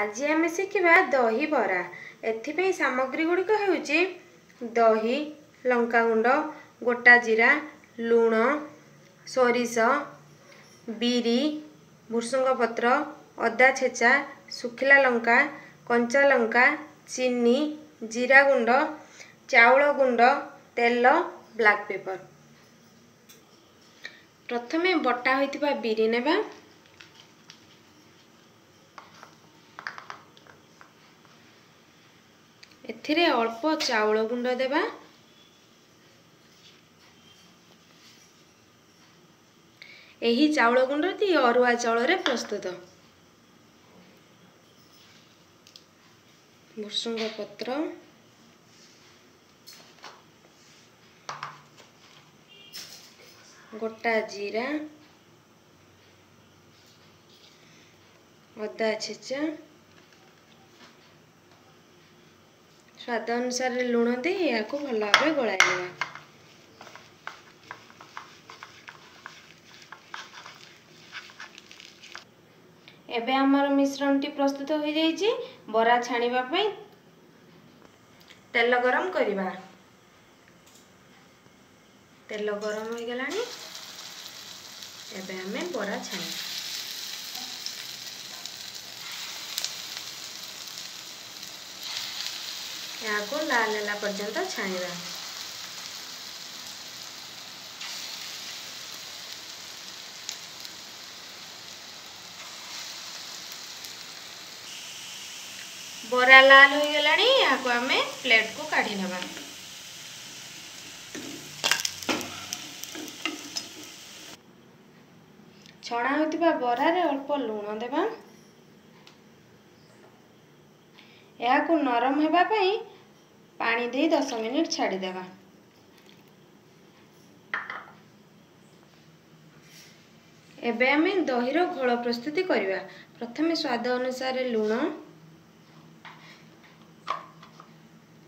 ଆଜି ଆମେ ଶିଖିବା ଦହିବରା ଏଥିପାଇଁ ସାମଗ୍ରୀ ଗୁଡ଼ିକ ହେଉଛି ଦହି ଲଙ୍କାଗୁଣ୍ଡ ଗୋଟା ଜିରା ଲୁଣ ସୋରିଷ ବିରି ଭୃସଙ୍ଗ ପତ୍ର ଅଦା ଛେଚା ଶୁଖିଲା ଲଙ୍କା କଞ୍ଚା ଲଙ୍କା ଚିନି ଜିରା ଗୁଣ୍ଡ ଚାଉଳ ଗୁଣ୍ଡ ତେଲ ବ୍ଲାକ୍ ପେପର। ପ୍ରଥମେ ବଟା ହୋଇଥିବା ବିରି ନେବା। ଏଥିରେ ଅଳ୍ପ ଚାଉଳ ଗୁଣ୍ଡ ଦେବା। ଏହି ଚାଉଳ ଗୁଣ୍ଡଟି ଅରୁଆ ଚାଉଳରେ ପ୍ରସ୍ତୁତ। ଭୃସଙ୍ଗ ପତ୍ର ଗୋଟା ଜିରା। ଅଦା ଛେଚା। ସ୍ୱାଦ ଅନୁସାରେ ଲୁଣ ଦେଇ ଏହାକୁ ଭଲ ଭାବରେ ଗୋଳାଇ ନେବା। ଏବେ ଆମର ମିଶ୍ରଣଟି ପ୍ରସ୍ତୁତ ହୋଇଯାଇଛି। ବରା ଛାଣିବା ପାଇଁ ତେଲ ଗରମ କରିବା। ତେଲ ଗରମ ହୋଇଗଲାଣି। ଏବେ ଆମେ ବରା ଛାଣିବା। ଏହାକୁ ଲାଲ ହେଲା ପର୍ଯ୍ୟନ୍ତ ଛାଣିବା। ବରା ଲାଲ ହୋଇଗଲାଣି ଏହାକୁ ଆମେ ପ୍ଲେଟକୁ କାଢ଼ି ନେବା ଛଣା ହୋଇଥିବା ବରାରେ ଅଳ୍ପ ଲୁଣ ଦେବା। ଏହାକୁ ନରମ ହେବା ପାଇଁ ପାଣି ଦେଇ ଦଶ ମିନିଟ୍ ଛାଡ଼ିଦେବା। ଏବେ ଆମେ ଦହିର ଘୋଳ ପ୍ରସ୍ତୁତି କରିବା। ପ୍ରଥମେ ସ୍ୱାଦ ଅନୁସାରେ ଲୁଣ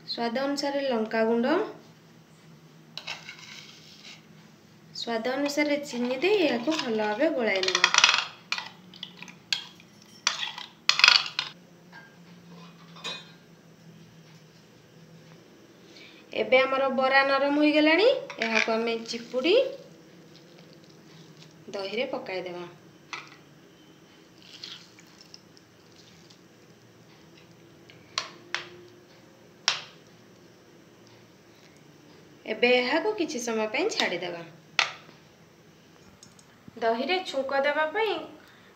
ସ୍ୱାଦ ଅନୁସାରେ ଲଙ୍କାଗୁଣ୍ଡ ସ୍ୱାଦ ଅନୁସାରେ ଚିନି ଦେଇ ଏହାକୁ ଭଲ ଭାବେ ଗୋଳାଇ ନେବା। ଏବେ ଆମର ବରା ନରମ ହୋଇଗଲାଣି ଏହାକୁ ଆମେ ଚିପୁଡ଼ି ଦହିରେ ପକାଇଦେବା। ଏବେ ଏହାକୁ କିଛି ସମୟ ପାଇଁ ଛାଡ଼ିଦେବା। ଦହିରେ ଛୁଙ୍କ ଦେବା ପାଇଁ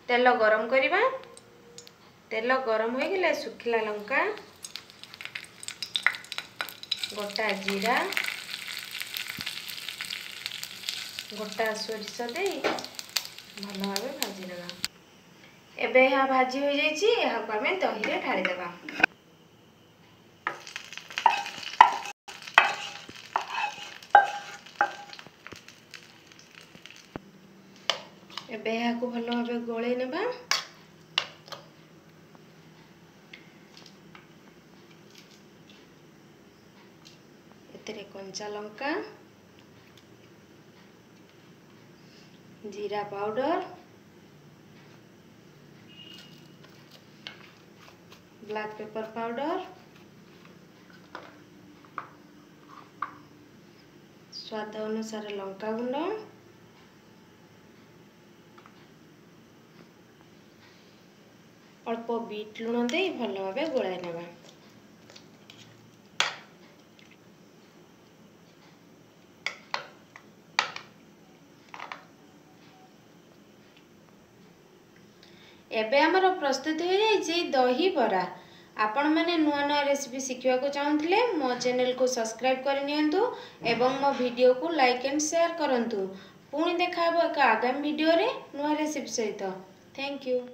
ତେଲ ଗରମ କରିବା। ତେଲ ଗରମ ହୋଇଗଲେ ଶୁଖିଲା ଲଙ୍କା ଗୋଟା ଜିରା ଗୋଟା ସୋରିଷ ଦେଇ ଭଲ ଭାବେ ଭାଜି ନେବା ଏବେ ଏହା ଭାଜି ହୋଇଯାଇଛି ଏହାକୁ ଆମେ ଦହିରେ ଢାଳିଦେବା। ଏବେ ଏହାକୁ ଭଲ ଭାବେ ଗୋଳେଇ ନେବା। कंचा लंका, जीरा पाउडर, ब्लैक पेपर पाउडर, स्वाद अनुसार लंका गुंड, अल्प बीट लुण दे भल भाव गोल ଏବେ ଆମର ପ୍ରସ୍ତୁତ ହୋଇଯାଇଛି ଦହିବରା। ଆପଣମାନେ ନୂଆ ନୂଆ ରେସିପି ଶିଖିବାକୁ ଚାହୁଁଥିଲେ ମୋ ଚ୍ୟାନେଲକୁ ସବସ୍କ୍ରାଇବ୍ କରିନିଅନ୍ତୁ ଏବଂ ମୋ ଭିଡ଼ିଓକୁ ଲାଇକ୍ ଆଣ୍ଡ ସେୟାର କରନ୍ତୁ। ପୁଣି ଦେଖା ହେବ ଏକ ଆଗାମୀ ଭିଡ଼ିଓରେ ନୂଆ ରେସିପି ସହିତ। Thank you